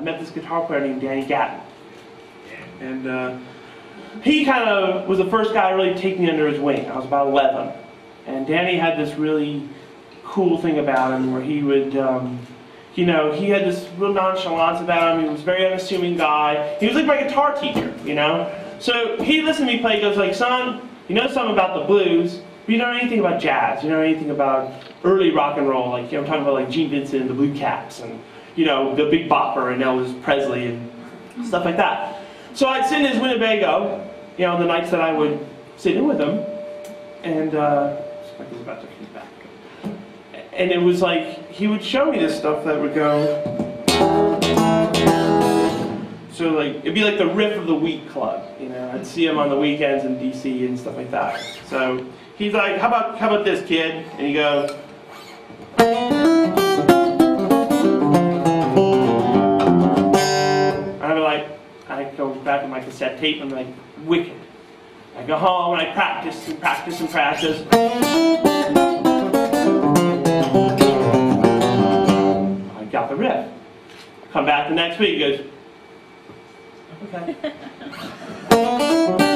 I met this guitar player named Danny Gatton. And uh, he kind of was the first guy to really take me under his wing. I was about 11. And Danny had this really cool thing about him where he would, um, you know, he had this real nonchalance about him. He was a very unassuming guy. He was like my guitar teacher, you know? So he listened to me play, he goes like, son, you know something about the blues, but you don't know anything about jazz. You don't know anything about early rock and roll. Like, you know, I'm talking about like Gene Vincent and the Blue Caps and, you know, the Big Bopper and Elvis Presley and stuff like that. So I'd sit in his Winnebago, you know, the nights that I would sit in with him, and uh, he's about to feedback. And it was like he would show me this stuff that would go. So like it'd be like the riff of the week club, you know. I'd see him on the weekends in D.C. and stuff like that. So he's like, "How about how about this kid?" And he goes. Back on my cassette tape and I'm like, wicked. I go home and I practice and practice and practice. I got the riff. Come back the next week, he goes, okay.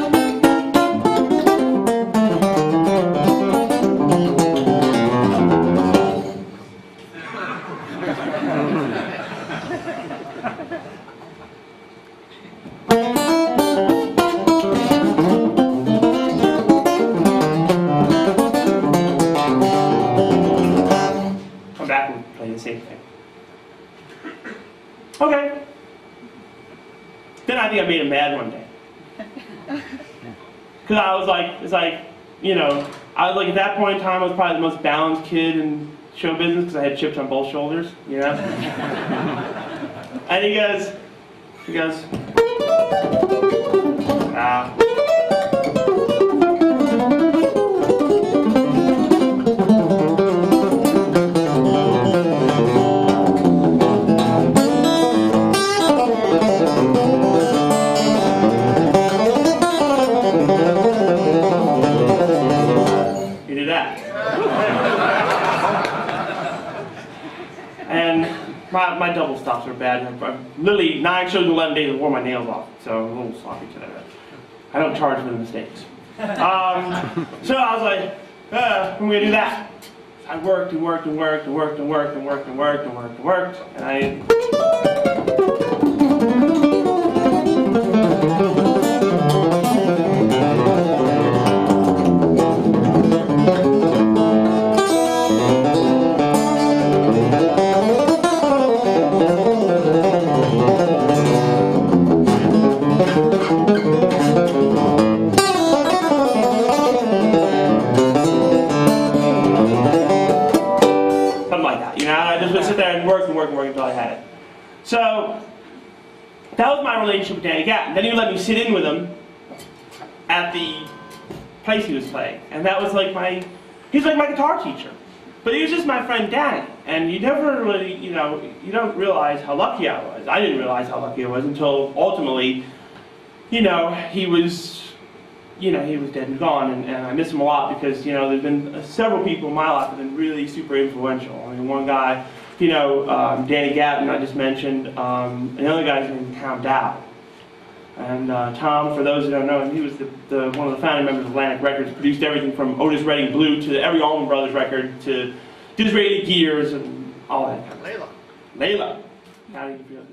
and same thing. Okay. Then I think I made him mad one day. Because I was like, it's like, you know, I was like, at that point in time, I was probably the most balanced kid in show business because I had chips on both shoulders, you know? and he goes, he goes, ah. and my, my double stops are bad. I've, I've literally nine shows in 11 days I wore my nails off, so I'm a little sloppy today. I don't charge for the mistakes. Um, so I was like, uh, I'm gonna do that. I worked and worked and worked and worked and worked and worked and worked and worked and worked, and I and work and work and work until I had it. So that was my relationship with Danny Gatton. Then he would let me sit in with him at the place he was playing, and that was like my he was like my guitar teacher. But he was just my friend Danny, and you never really, you know, you don't realize how lucky I was. I didn't realize how lucky I was until ultimately, you know, he was you know, he was dead and gone, and, and I miss him a lot because, you know, there's been several people in my life that have been really super influential. I mean, one guy, you know, um, Danny Gatton, I just mentioned, um, another guy's named Tom Dowd. And uh, Tom, for those who don't know him, he was the, the, one of the founding members of Atlantic Records, produced everything from Otis Redding Blue to every Allman Brothers record to Disraeli Gears and all that kind of Layla. Layla. How do you feel?